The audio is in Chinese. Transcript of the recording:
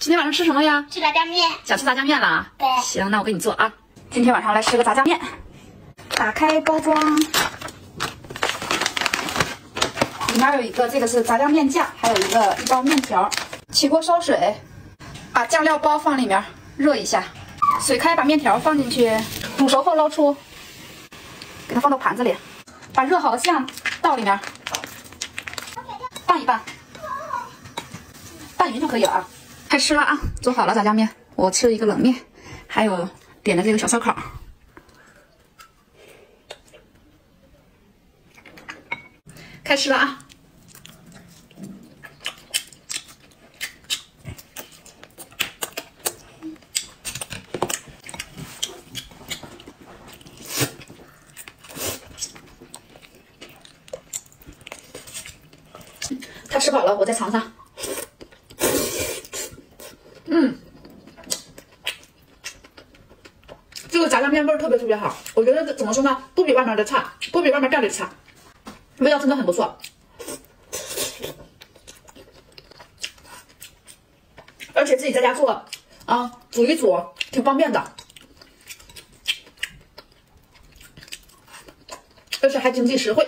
今天晚上吃什么呀？吃炸酱面。想吃炸酱面了？对。行，那我给你做啊。今天晚上来吃个炸酱面。打开包装，里面有一个，这个是炸酱面酱，还有一个一包面条。起锅烧水，把酱料包放里面热一下。水开，把面条放进去，煮熟后捞出，给它放到盘子里。把热好的酱倒里面，拌一拌，拌匀就可以了啊。开吃了啊！做好了炸酱面，我吃了一个冷面，还有点的这个小烧烤。开吃了啊！他吃饱了，我再尝尝。嗯，这个炸酱面味儿特别特别好，我觉得怎么说呢，不比外面的差，不比外面店里差，味道真的很不错。而且自己在家做啊，煮一煮挺方便的，而且还经济实惠。